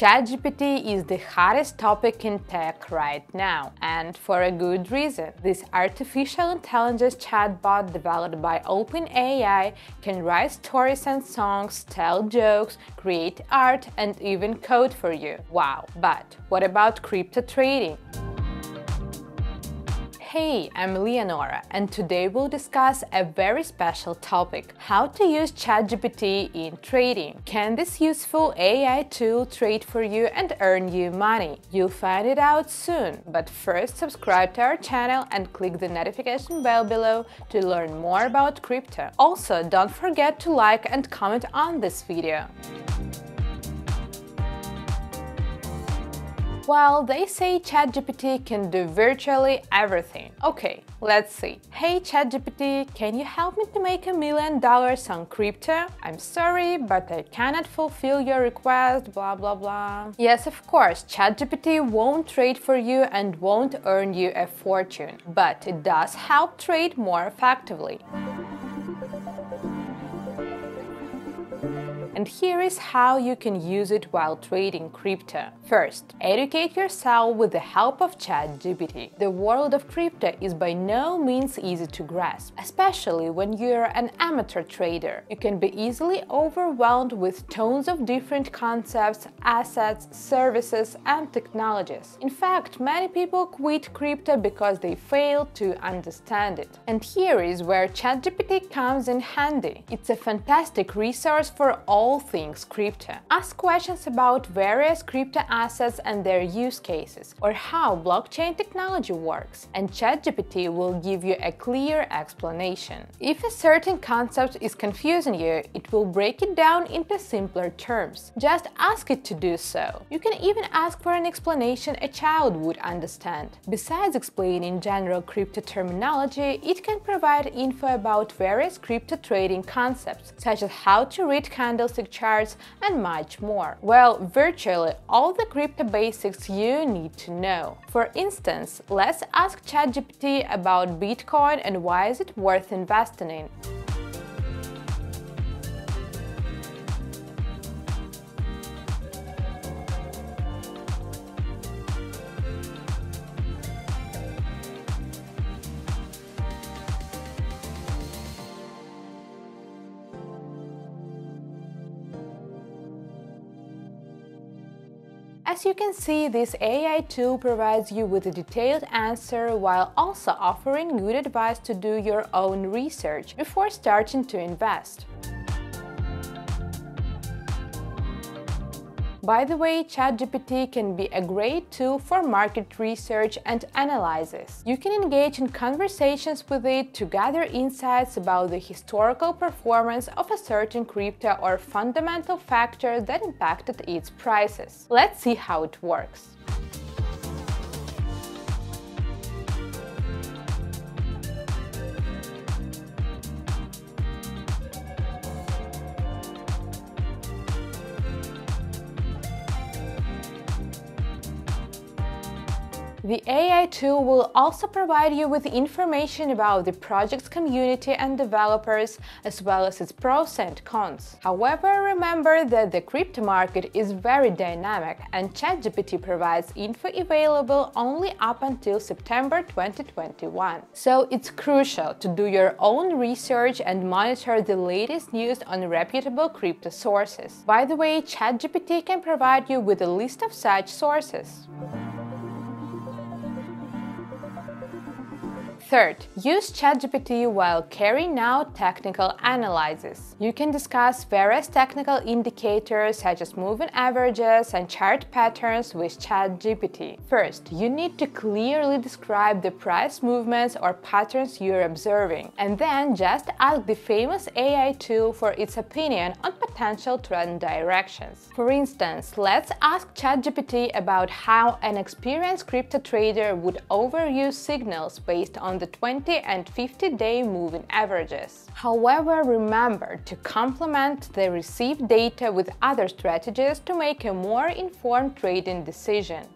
ChatGPT is the hottest topic in tech right now, and for a good reason. This artificial intelligence chatbot developed by OpenAI can write stories and songs, tell jokes, create art, and even code for you. Wow! But what about crypto trading? Hey, I'm Leonora, and today we'll discuss a very special topic how to use ChatGPT in trading. Can this useful AI tool trade for you and earn you money? You'll find it out soon, but first subscribe to our channel and click the notification bell below to learn more about crypto. Also, don't forget to like and comment on this video. Well, they say ChatGPT can do virtually everything. Okay, let's see. Hey ChatGPT, can you help me to make a million dollars on crypto? I'm sorry, but I cannot fulfill your request, blah blah blah. Yes, of course, ChatGPT won't trade for you and won't earn you a fortune, but it does help trade more effectively. And here is how you can use it while trading crypto. First, educate yourself with the help of ChatGPT. The world of crypto is by no means easy to grasp, especially when you're an amateur trader. You can be easily overwhelmed with tons of different concepts, assets, services, and technologies. In fact, many people quit crypto because they fail to understand it. And here is where ChatGPT comes in handy. It's a fantastic resource for all all things crypto. Ask questions about various crypto assets and their use cases, or how blockchain technology works, and ChatGPT will give you a clear explanation. If a certain concept is confusing you, it will break it down into simpler terms. Just ask it to do so. You can even ask for an explanation a child would understand. Besides explaining general crypto terminology, it can provide info about various crypto trading concepts, such as how to read candles charts, and much more. Well, virtually all the crypto basics you need to know. For instance, let's ask ChatGPT about Bitcoin and why is it worth investing in. As you can see, this AI tool provides you with a detailed answer while also offering good advice to do your own research before starting to invest. By the way, ChatGPT can be a great tool for market research and analysis. You can engage in conversations with it to gather insights about the historical performance of a certain crypto or fundamental factor that impacted its prices. Let's see how it works. The AI tool will also provide you with information about the project's community and developers, as well as its pros and cons. However, remember that the crypto market is very dynamic and ChatGPT provides info available only up until September 2021. So it's crucial to do your own research and monitor the latest news on reputable crypto sources. By the way, ChatGPT can provide you with a list of such sources. Third, use ChatGPT while carrying out technical analysis. You can discuss various technical indicators such as moving averages and chart patterns with ChatGPT. First, you need to clearly describe the price movements or patterns you're observing, and then just ask the famous AI tool for its opinion on potential trend directions. For instance, let's ask ChatGPT about how an experienced crypto trader would overuse signals based on the 20 and 50 day moving averages. However, remember to complement the received data with other strategies to make a more informed trading decision.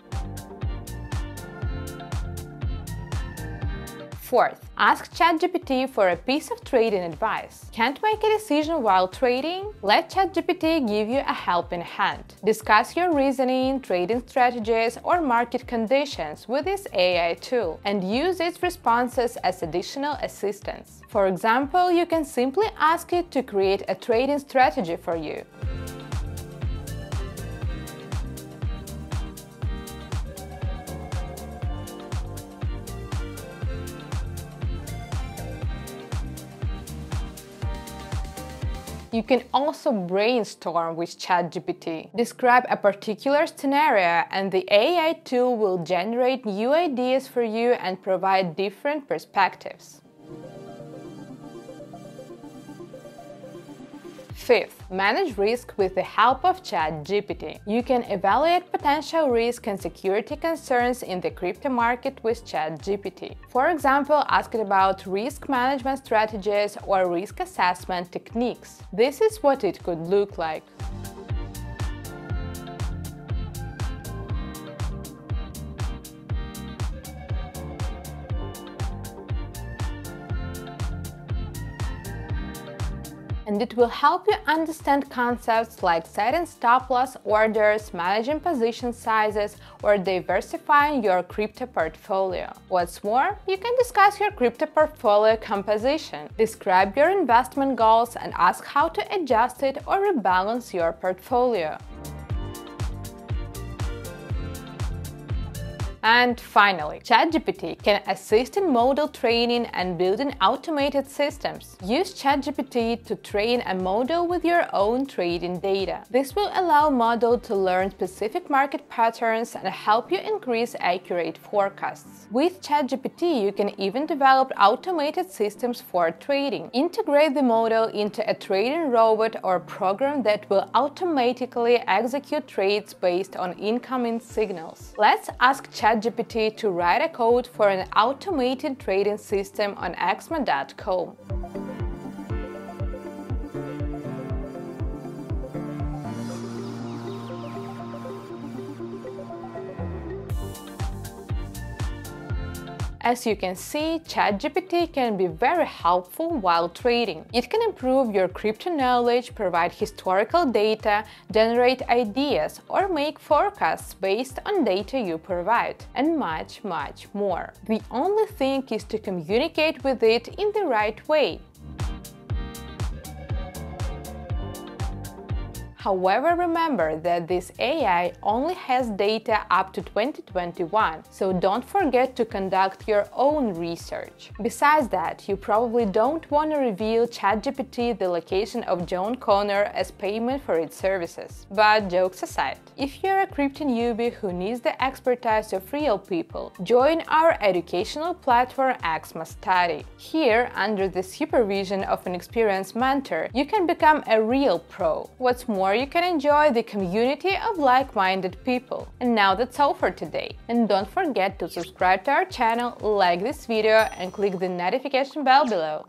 Fourth, ask ChatGPT for a piece of trading advice. Can't make a decision while trading? Let ChatGPT give you a helping hand. Discuss your reasoning, trading strategies, or market conditions with this AI tool and use its responses as additional assistance. For example, you can simply ask it to create a trading strategy for you. You can also brainstorm with ChatGPT. Describe a particular scenario and the AI tool will generate new ideas for you and provide different perspectives. Fifth, manage risk with the help of ChatGPT. You can evaluate potential risk and security concerns in the crypto market with ChatGPT. For example, ask it about risk management strategies or risk assessment techniques. This is what it could look like. And it will help you understand concepts like setting stop-loss orders, managing position sizes, or diversifying your crypto portfolio. What's more, you can discuss your crypto portfolio composition, describe your investment goals, and ask how to adjust it or rebalance your portfolio. And finally, ChatGPT can assist in model training and building automated systems. Use ChatGPT to train a model with your own trading data. This will allow model to learn specific market patterns and help you increase accurate forecasts. With ChatGPT, you can even develop automated systems for trading. Integrate the model into a trading robot or program that will automatically execute trades based on incoming signals. Let's ask ChatGPT ChatGPT to write a code for an automated trading system on Exmo.com. As you can see, ChatGPT can be very helpful while trading. It can improve your crypto knowledge, provide historical data, generate ideas, or make forecasts based on data you provide, and much, much more. The only thing is to communicate with it in the right way. However, remember that this AI only has data up to 2021, so don't forget to conduct your own research. Besides that, you probably don't want to reveal ChatGPT the location of John Connor as payment for its services. But jokes aside, if you're a crypto newbie who needs the expertise of real people, join our educational platform EXMO Study. Here, under the supervision of an experienced mentor, you can become a real pro. What's more, you can enjoy the community of like-minded people. And now that's all for today. And don't forget to subscribe to our channel, like this video and click the notification bell below.